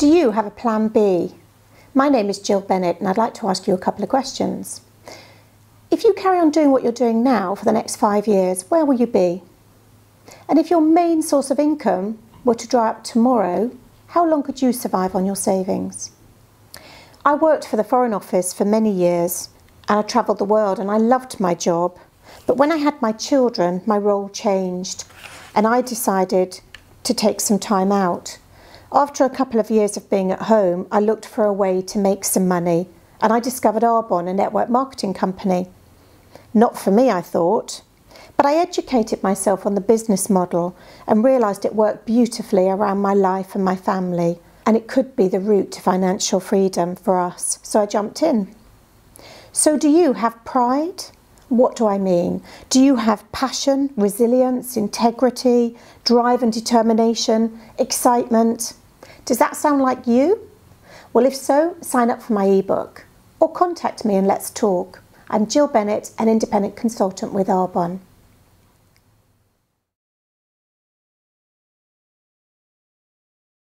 Do you have a plan B? My name is Jill Bennett and I'd like to ask you a couple of questions. If you carry on doing what you're doing now for the next five years, where will you be? And if your main source of income were to dry up tomorrow, how long could you survive on your savings? I worked for the Foreign Office for many years and I travelled the world and I loved my job. But when I had my children, my role changed and I decided to take some time out. After a couple of years of being at home, I looked for a way to make some money and I discovered Arbonne, a network marketing company. Not for me, I thought, but I educated myself on the business model and realised it worked beautifully around my life and my family and it could be the route to financial freedom for us, so I jumped in. So, do you have pride? What do I mean? Do you have passion, resilience, integrity, drive and determination, excitement? Does that sound like you? Well, if so, sign up for my ebook or contact me and let's talk. I'm Jill Bennett, an independent consultant with Arbonne.